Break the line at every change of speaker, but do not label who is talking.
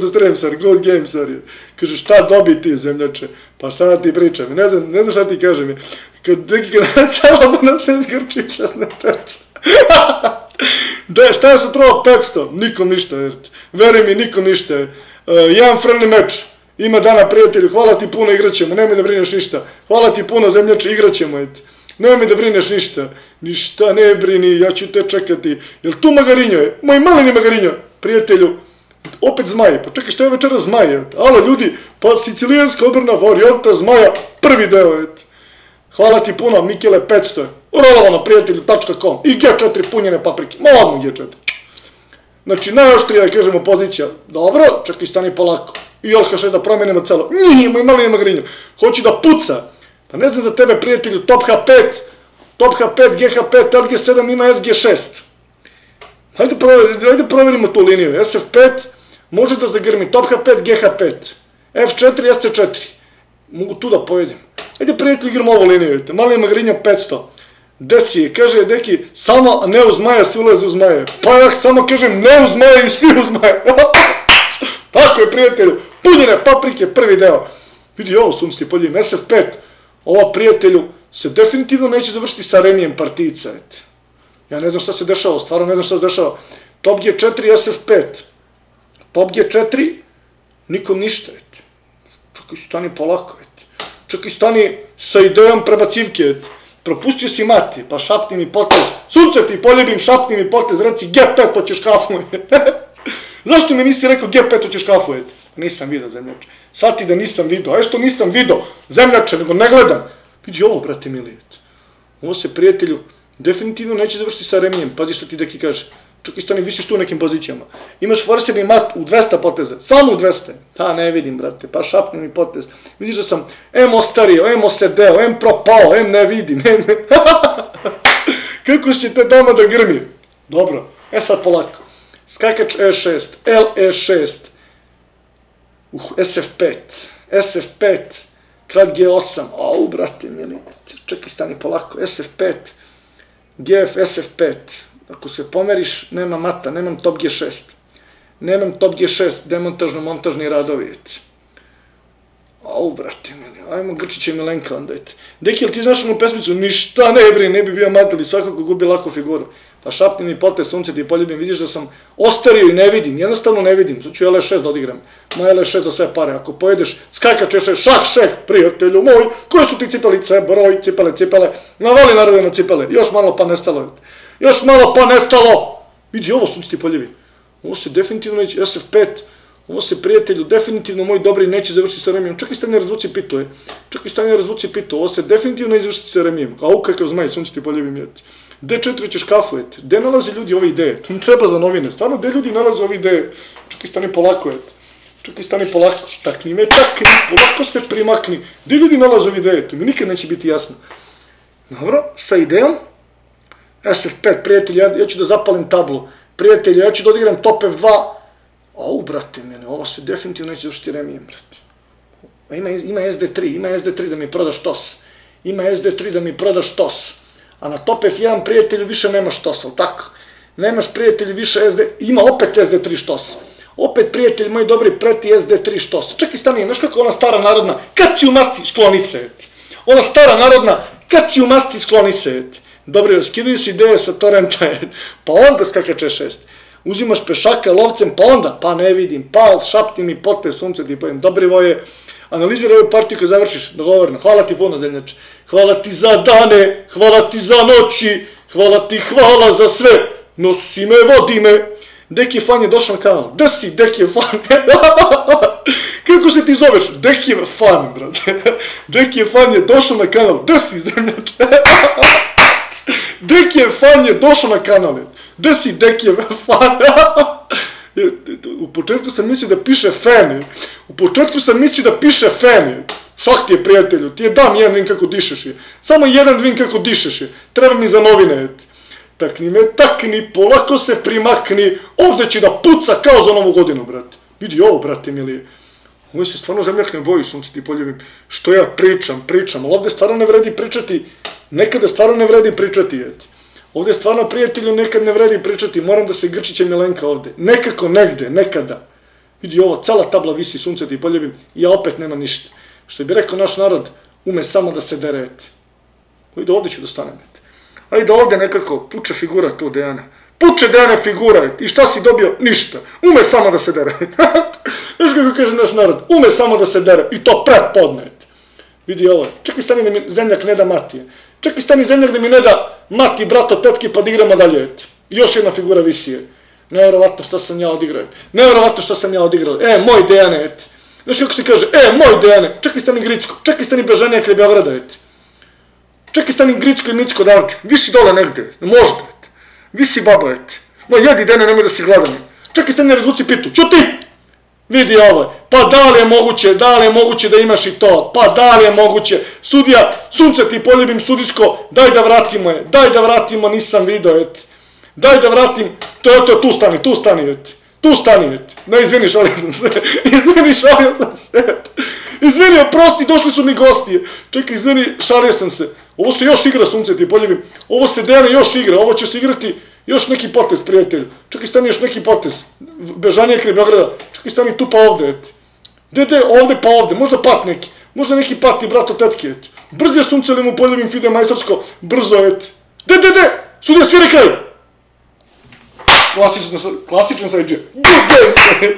do Stremsar, God Gamesar je. Kaže, šta dobi ti, zemljače? Pa šta da ti pričam? Ne znam, ne znam šta ti kažem. Kad neki kad cela na se zgrči 16 terca. da, šta je sa trova 500? Nikom ništa, vjerujte. Veri mi, nikom ništa. Uh, jedan friendly meč. Ima dana prijatelju, hvala ti puno, igraćemo, nemoj da brineš ništa. Hvala ti puno, zemljače, igraćemo, et. Nemoj da brineš ništa. Ništa ne brini, ja ću te čekati. Jel tu Magarinjo je? Moj maleni Magarinjo, prijatelju. Opet zmaje, pa čekaj što je večera zmaje. Alo ljudi, pa sicilijanska odbrana varijanta zmaja, prvi deo, et. Hvala ti puno, Mikele 500. Rolovano, prijatelju.com i G4 punjene paprike. Ma odmah G4. Znači, najoštrija kažemo, pozicija. Dobro, čekaj, stani polako. I LH6 da promenimo celo. Nije, moj mali magrinju. Hoće da puca. Pa ne znam za tebe, prijatelju, Top H5, Top H5, GH5, LG7 ima SG6. Hajde, proverimo, hajde proverimo tu liniju. SF5 može da zagrmi Top H5, GH5. F4, SC4. Mogu tu da pojedem. Hajde, prijatelju, igramo ovu liniju, vidite. Mali magrinja 500. Desi je, kaže, deki, samo ne uz maja, svi ulaze uz maje. Pa ja samo kažem, ne uz maje i svi uz maje. Tako je, prijatelju, punjene paprike, prvi deo. Vidi ovo, sunci poljim, SF5, ova prijatelju se definitivno neće završiti sa remijem partijica, ete. Ja ne znam šta se dešava, stvarno ne znam šta se dešava. Top G4, SF5. Top G4, nikom ništa, ete. Čekaj, stani polako, ete. Čekaj, stani sa idejom prebacivke, ete. Propustio si mati, pa šapni mi potez. Sunce ti poljubim, šapni mi potez, reci G5, hoćeš kafu. Zašto mi nisi rekao G5, hoćeš kafu, ete? Nisam vidio, zemljače. Svati da nisam vidio. A što nisam vidio, zemljače, nego ne gledam. Vidi ovo, brate mili. Ovo se, prijatelju, definitivno neće završiti sa remijem. Pazi što ti deki kaže. Čak isto ne visiš tu u nekim pozicijama. Imaš forsirni mat u 200 poteza. Samo u 200. Ta ne vidim, brate. Pa šapni mi potez. Vidiš da sam M ostario, M osedeo, M propao, M ne vidim. M... Kako će te dama da grmi? Dobro. E sad polako. Skakač E6, LE6, uh, SF5, SF5, kralj G8, au, brate, mili, čekaj, stani polako, SF5, GF, SF5, ako se pomeriš, nema mata, nemam top G6, nemam top G6, demontažno-montažni radovi. Au, brate, mili, ajmo Grčića i Milenka onda, eti. Deki, ti znaš onu pesmicu? Ništa ne brini, ne bi bio matali, svakako gubi lako figuru. Pa šapni mi pote, sunce ti poljubim, vidiš da sam ostario i ne vidim, jednostavno ne vidim, tu ću L6 da odigram, moj L6 za sve pare, ako pojedeš, skakač je šah, šeh, prijatelju moj, koje su ti cipelice, broj, cipele, cipele, navali narode na cipele, još malo pa nestalo, još malo pa nestalo, vidi ovo sunce ti poljubim, ovo se definitivno neće, SF5, ovo se prijatelju, definitivno moj dobri neće završiti sa remijem, čak i stane razvuci pito je, čak i stane razvuci pito, ovo se definitivno neće završiti sa remijem, a u kakav zmaj, sunce ti poljubim, jeti. Gde četiri ćeš kafujete? Gde nalaze ljudi ove ideje? To mi treba za novine. Stvarno, gde ljudi nalaze ove ideje? Čekaj, stani polako, et. Čekaj, stani polako. Takni me, takni, polako se primakni. Gde ljudi nalaze ove ideje? To mi nikad neće biti jasno. Dobro, sa idejom. SF5, prijatelji, ja, ću da zapalim tablu. Prijatelji, ja ću da odigram top F2. Au, brate, mene, ovo se definitivno neće završiti remijem, brate. Ima, ima SD3, ima SD3 da mi prodaš TOS. Ima SD3 da mi prodaš TOS a na top F1 prijatelju više nemaš štos, ali tako? Nemaš prijatelju više SD, ima opet SD3 štos. Opet prijatelj moj dobri preti SD3 štos. Čekaj stani, znaš kako ona stara narodna, kad si u masci skloni se, eti. Ona stara narodna, kad si u masci skloni se, eti. Dobro, skidaju se ideje sa torrenta, pa onda skakače šest. Uzimaš pešaka lovcem, pa onda, pa ne vidim, pa šapti mi pote sunce ti pojem, dobri voje, analiziraj ovu partiju kad završiš, dogovorno, hvala ti puno zemljače. Hvala ti za dane, hvala ti za noći, hvala ti, hvala za sve. Nosi me, vodi me. Deki fan je došao na kanal. Gde si, Deki je fan? Kako se ti zoveš? Deki je fan, brate. Deki je fan je došao na kanal. Gde si, zemljače? Deki je fan je došao na kanal. Gde si, Deki je fan? U početku sam mislio da piše fan. U početku sam mislio da piše fan. Šah ti je prijatelju, ti je dam jedan vin kako dišeš je. Samo jedan vin kako dišeš je. Treba mi za novine. Takni me, takni, polako se primakni, ovde će da puca kao za novu godinu, brate. Vidi ovo, brate, milije. Ovo se stvarno zemljak ne boji, sunce ti poljubim. Što ja pričam, pričam, ali ovde stvarno ne vredi pričati, nekada stvarno ne vredi pričati, et. Ovde stvarno, prijatelju, nekad ne vredi pričati, moram da se Grčića Milenka ovde. Nekako, negde, nekada. Vidi ovo, cela tabla visi, sunce ti poljubim, i ja opet nema ništa. Što bi rekao naš narod, ume samo da se derete. Ajde, ovdje ću da stanem. Ajde, ovdje nekako, puče figura tu Dejana. Puče Dejana figura, i šta si dobio? Ništa. Ume samo da se dere. Znaš kako kaže naš narod? Ume samo da se dere, i to prepodnet. Vidi ovo, čekaj stani da mi zemljak ne da matije. Čekaj stani zemljak da mi ne da mati, brato, tetki, pa da igramo dalje. Još jedna figura visije. Nevjerovatno šta sam ja odigrao. Nevjerovatno šta sam ja odigrao. E, moj Dejane, et. Znaš kako se kaže, e, moj Dejane, čekaj stani Gricko, čekaj stani Bežanija kraj Beograda, et. Čekaj stani Gricko i Micko davde, visi dole negde, možda, et. Visi babo, et. Moj, jedi Dejane, nemoj da si gladan. Čekaj stani razvuci pitu, čuti! Vidi ovo, pa da li je moguće, da li je moguće da imaš i to, pa da li je moguće, sudija, sunce ti poljubim sudijsko, daj da vratimo je, daj da vratimo, nisam video, et. Daj da vratim, to je to, tu stani, tu stani, et. Tu stani, et. Ne, izvini, šalio sam se. izvini, šalio sam se, et. Izvini, oprosti, došli su mi gosti. Čekaj, izvini, šalio sam se. Ovo se još igra, sunce ti poljubim. Ovo se Dejane još igra, ovo će se igrati još neki potez, prijatelj. Čekaj, stani još neki potez. Bežanje kraj Beograda. Čekaj, stani tu pa ovde, et. De, de, ovde pa ovde, možda pat neki. Možda neki pat i brato tetke, et. Brz je sunce li mu poljubim, fide majstorsko, brzo, et. De, de, sudija svira kraj klasično, klasično sajđe. Good game,